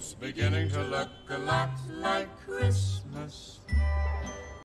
It's beginning to look a lot like Christmas.